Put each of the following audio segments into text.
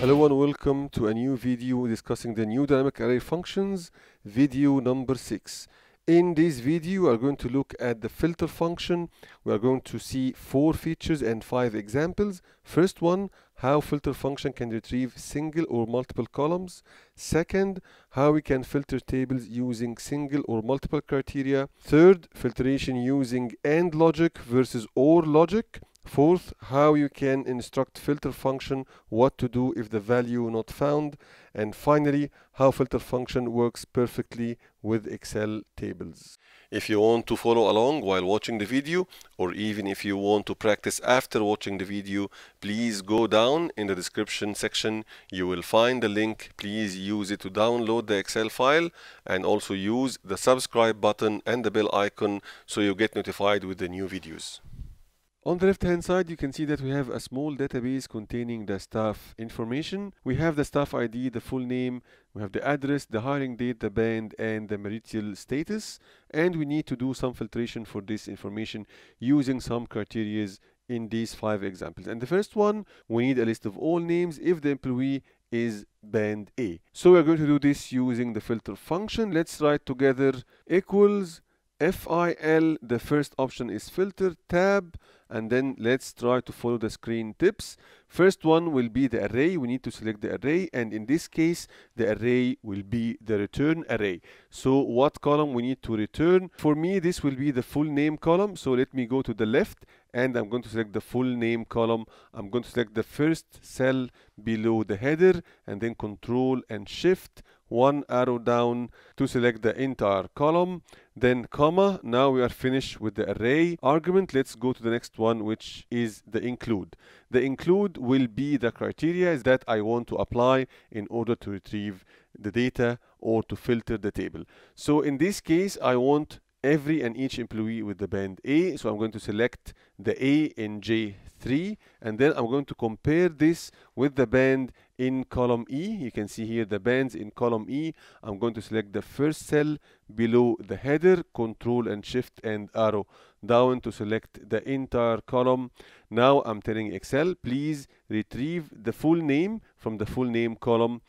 Hello and welcome to a new video discussing the new dynamic array functions, video number 6. In this video, we are going to look at the filter function. We are going to see four features and five examples. First one, how filter function can retrieve single or multiple columns. Second, how we can filter tables using single or multiple criteria. Third, filtration using AND logic versus OR logic. Fourth, how you can instruct filter function what to do if the value not found. And finally, how filter function works perfectly with Excel tables. If you want to follow along while watching the video, or even if you want to practice after watching the video, please go down in the description section. You will find the link. Please use it to download the Excel file and also use the subscribe button and the bell icon so you get notified with the new videos. On the left hand side you can see that we have a small database containing the staff information. We have the staff ID, the full name, we have the address, the hiring date, the band and the marital status and we need to do some filtration for this information using some criteria in these five examples. And the first one, we need a list of all names if the employee is band A. So we're going to do this using the filter function. Let's write together equals FIL, the first option is filter, tab, and then let's try to follow the screen tips. First one will be the array. We need to select the array, and in this case, the array will be the return array. So what column we need to return? For me, this will be the full name column. So let me go to the left, and I'm going to select the full name column. I'm going to select the first cell below the header, and then Control and Shift one arrow down to select the entire column then comma now we are finished with the array argument. Let's go to the next one which is the include. The include will be the criteria is that I want to apply in order to retrieve the data or to filter the table. So in this case I want every and each employee with the band A. So I'm going to select the A in J3 and then I'm going to compare this with the band in column E. You can see here the bands in column E. I'm going to select the first cell below the header, control and shift and arrow down to select the entire column. Now I'm telling Excel, please retrieve the full name from the full name column.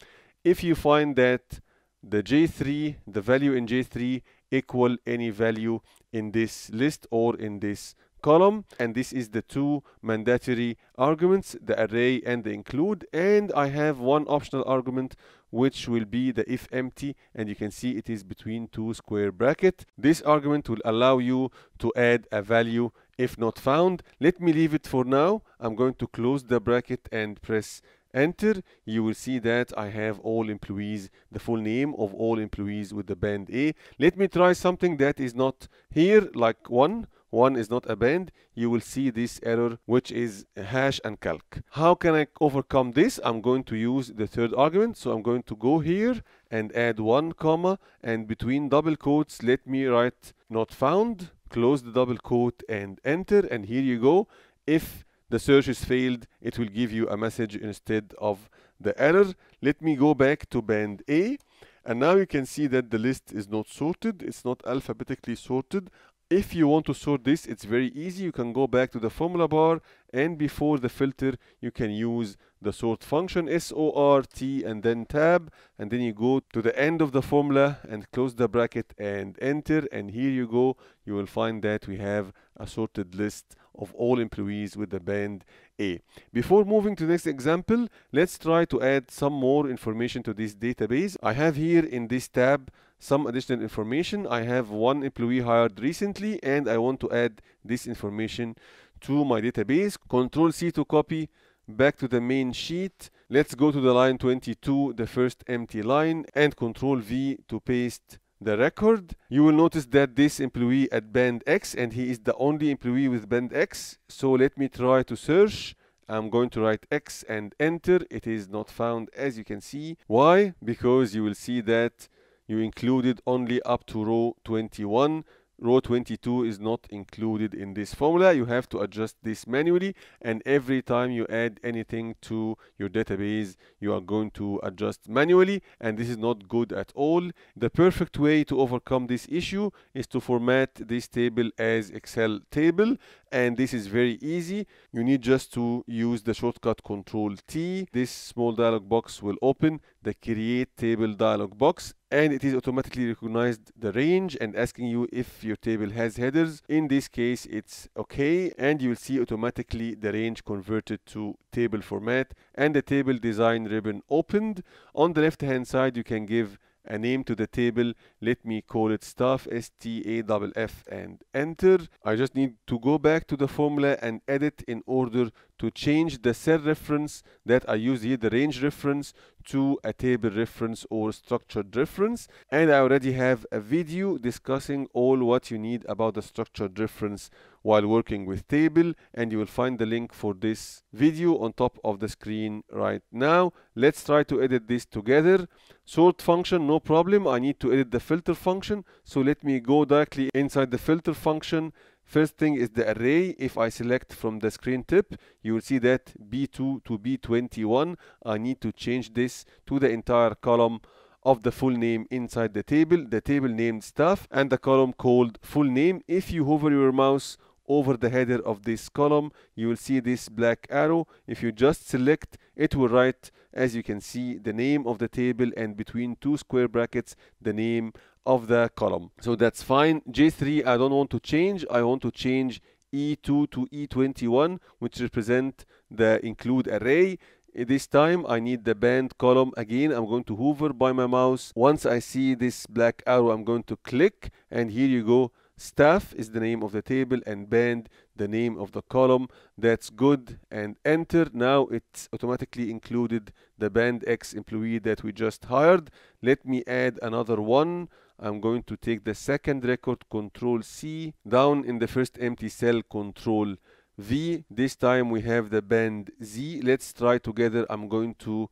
If you find that the J3, the value in J3 equal any value in this list or in this column and this is the two mandatory arguments the array and the include and I have one optional argument which will be the if empty and you can see it is between two square bracket. This argument will allow you to add a value if not found. Let me leave it for now. I'm going to close the bracket and press enter. You will see that I have all employees the full name of all employees with the band A. Let me try something that is not here like one one is not a band you will see this error which is hash and calc how can I overcome this I'm going to use the third argument so I'm going to go here and add one comma and between double quotes let me write not found close the double quote and enter and here you go if the search is failed, it will give you a message instead of the error. Let me go back to band A. And now you can see that the list is not sorted. It's not alphabetically sorted. If you want to sort this, it's very easy. You can go back to the formula bar and before the filter, you can use the sort function S-O-R-T and then tab and then you go to the end of the formula and close the bracket and enter and here you go. You will find that we have a sorted list of all employees with the band A. Before moving to the next example, let's try to add some more information to this database. I have here in this tab some additional information. I have one employee hired recently and I want to add this information to my database. Control C to copy back to the main sheet. Let's go to the line 22, the first empty line and Control V to paste the record, you will notice that this employee at band X and he is the only employee with band X. So let me try to search. I'm going to write X and enter. It is not found as you can see. Why? Because you will see that you included only up to row 21 row 22 is not included in this formula. You have to adjust this manually and every time you add anything to your database you are going to adjust manually and this is not good at all. The perfect way to overcome this issue is to format this table as excel table and this is very easy. You need just to use the shortcut control T. This small dialog box will open the create table dialog box and it is automatically recognized the range and asking you if your table has headers. In this case it's okay and you will see automatically the range converted to table format and the table design ribbon opened. On the left hand side you can give a name to the table. Let me call it staff s-t-a-f-f and enter. I just need to go back to the formula and edit in order to change the cell reference that i use here the range reference to a table reference or structured reference. And i already have a video discussing all what you need about the structured reference while working with table and you will find the link for this video on top of the screen right now. Let's try to edit this together. Sort function no problem. I need to edit the filter function. So let me go directly inside the filter function. First thing is the array. If i select from the screen tip you will see that b2 to b21 i need to change this to the entire column of the full name inside the table the table named staff and the column called full name. If you hover your mouse over the header of this column. You will see this black arrow. If you just select it will write as you can see the name of the table and between two square brackets the name of the column. So that's fine. J3 i don't want to change. I want to change e2 to e21 which represent the include array. Uh, this time I need the band column. Again I'm going to hover by my mouse. Once I see this black arrow I'm going to click and here you go staff is the name of the table and band the name of the column. That's good. And enter. Now it's automatically included the band x employee that we just hired. Let me add another one. I'm going to take the second record control C down in the first empty cell control V. This time we have the band Z. Let's try together. I'm going to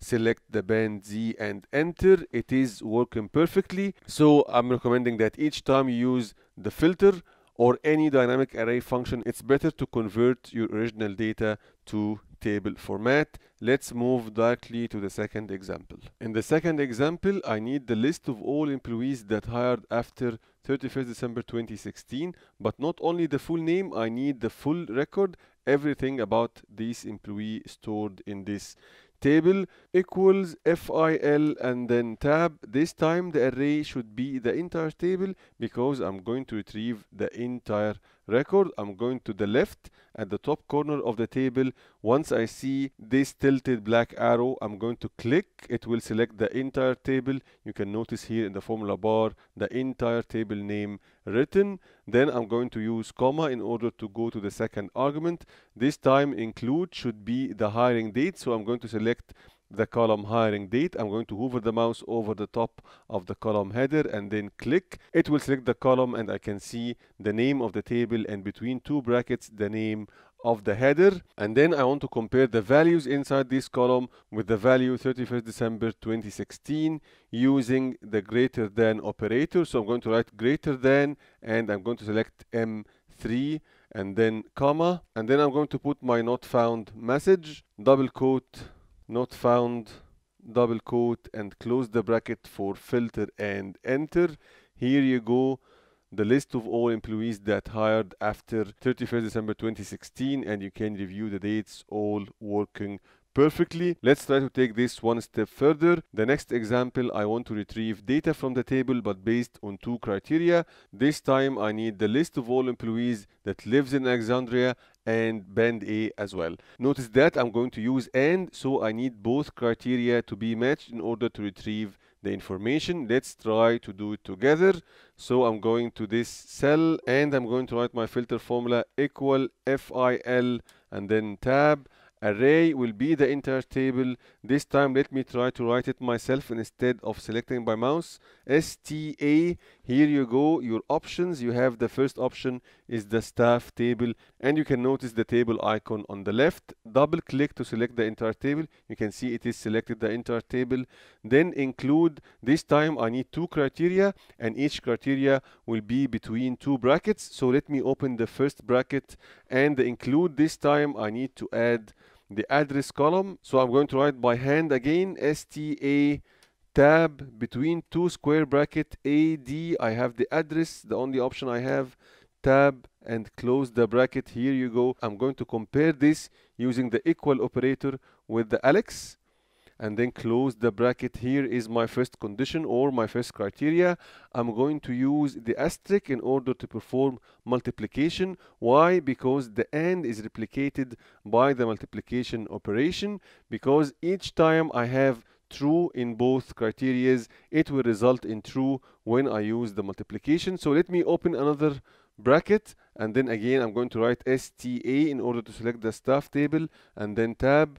select the band Z and enter. It is working perfectly. So I'm recommending that each time you use the filter or any dynamic array function it's better to convert your original data to table format. Let's move directly to the second example. In the second example I need the list of all employees that hired after 31st December 2016 but not only the full name I need the full record everything about this employee stored in this table equals fil and then tab. This time the array should be the entire table because I'm going to retrieve the entire record. I'm going to the left at the top corner of the table. Once I see this tilted black arrow I'm going to click. It will select the entire table. You can notice here in the formula bar the entire table name written then I'm going to use comma in order to go to the second argument this time include should be the hiring date so I'm going to select the column hiring date. I'm going to hover the mouse over the top of the column header and then click. It will select the column and I can see the name of the table and between two brackets the name of the header and then I want to compare the values inside this column with the value 31st December 2016 using the greater than operator. So I'm going to write greater than and I'm going to select M3 and then comma. And then I'm going to put my not found message double quote not found double quote and close the bracket for filter and enter. Here you go the list of all employees that hired after 31st December 2016 and you can review the dates all working perfectly. Let's try to take this one step further. The next example, I want to retrieve data from the table but based on two criteria. This time I need the list of all employees that lives in Alexandria and band A as well. Notice that I'm going to use AND so I need both criteria to be matched in order to retrieve the information. Let's try to do it together. So I'm going to this cell and I'm going to write my filter formula equal FIL and then tab. Array will be the entire table. This time let me try to write it myself instead of selecting by mouse. Sta here you go. Your options. You have the first option is the staff table and you can notice the table icon on the left. Double click to select the entire table. You can see it is selected the entire table. Then include this time I need two criteria and each criteria will be between two brackets. So let me open the first bracket and include this time I need to add the address column. So I'm going to write by hand again sta tab between two square bracket ad I have the address the only option I have tab and close the bracket. Here you go. I'm going to compare this using the equal operator with the Alex. And then close the bracket. Here is my first condition or my first criteria. I'm going to use the asterisk in order to perform multiplication. Why? Because the and is replicated by the multiplication operation. Because each time I have true in both criterias it will result in true when I use the multiplication. So let me open another bracket and then again I'm going to write STA in order to select the staff table and then tab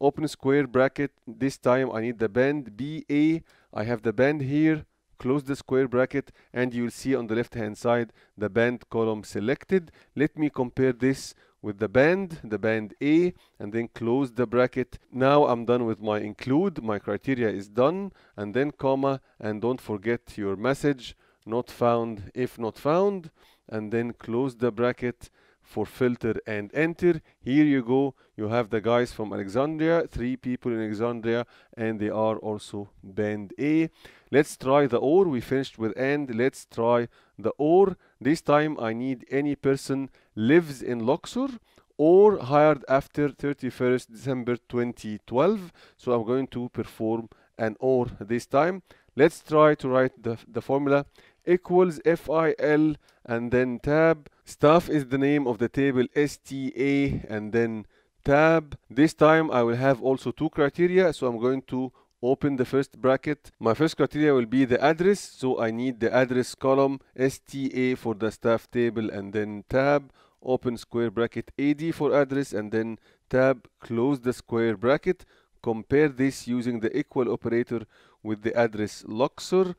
open square bracket. This time I need the band BA I have the band here close the square bracket and you will see on the left hand side the band column selected. Let me compare this with the band the band A and then close the bracket. Now I'm done with my include. My criteria is done and then comma and don't forget your message not found if not found and then close the bracket for filter and enter. Here you go. You have the guys from Alexandria three people in Alexandria and they are also band A. Let's try the or we finished with and. Let's try the or this time I need any person lives in Luxor or hired after 31st December 2012 so I'm going to perform an or this time. Let's try to write the, the formula equals FIL and then tab. Staff is the name of the table STA and then tab. This time I will have also two criteria so I'm going to open the first bracket. My first criteria will be the address so I need the address column STA for the staff table and then tab. Open square bracket AD for address and then tab. Close the square bracket. Compare this using the equal operator with the address Luxor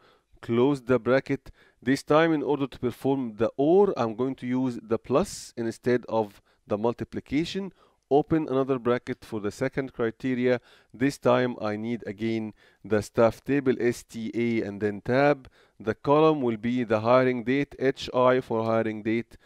close the bracket this time in order to perform the OR. I'm going to use the plus instead of the multiplication. Open another bracket for the second criteria. This time I need again the staff table STA and then tab. The column will be the hiring date HI for hiring date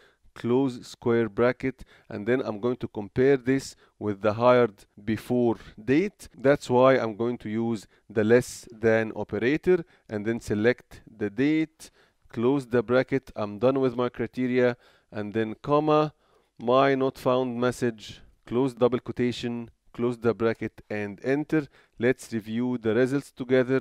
close square bracket and then I'm going to compare this with the hired before date. That's why I'm going to use the less than operator and then select the date close the bracket I'm done with my criteria and then comma my not found message close double quotation close the bracket and enter. Let's review the results together.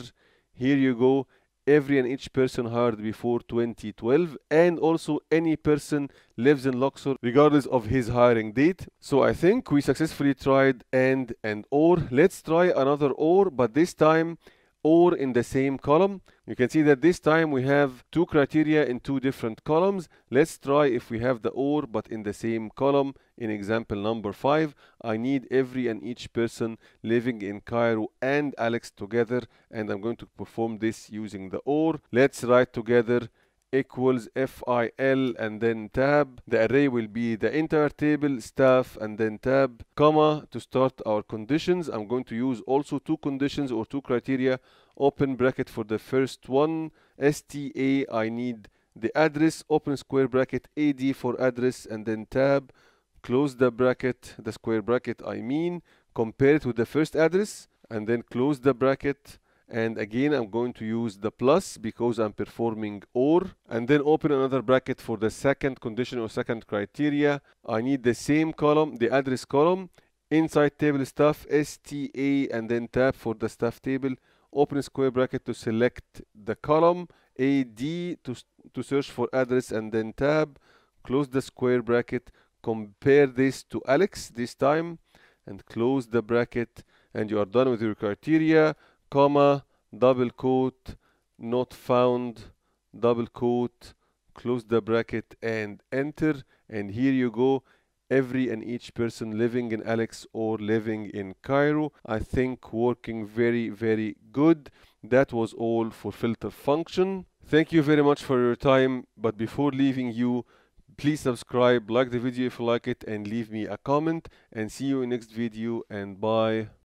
Here you go every and each person hired before 2012 and also any person lives in Luxor regardless of his hiring date. So I think we successfully tried and and or. Let's try another or but this time or in the same column. You can see that this time we have two criteria in two different columns. Let's try if we have the or but in the same column. In example number five I need every and each person living in Cairo and Alex together and I'm going to perform this using the or. Let's write together equals FIL and then tab. The array will be the entire table, staff, and then tab, comma, to start our conditions. I'm going to use also two conditions or two criteria. Open bracket for the first one, STA, I need the address, open square bracket, AD for address, and then tab, close the bracket, the square bracket I mean, compare it with the first address, and then close the bracket, and again I'm going to use the plus because I'm performing OR and then open another bracket for the second condition or second criteria. I need the same column the address column inside table staff STA and then tab for the staff table. Open square bracket to select the column AD to, to search for address and then tab. Close the square bracket compare this to Alex this time and close the bracket and you are done with your criteria comma double quote not found double quote close the bracket and enter and here you go every and each person living in Alex or living in Cairo. I think working very, very good. That was all for filter function. Thank you very much for your time. But before leaving you, please subscribe, like the video if you like it, and leave me a comment. And see you in next video. And bye.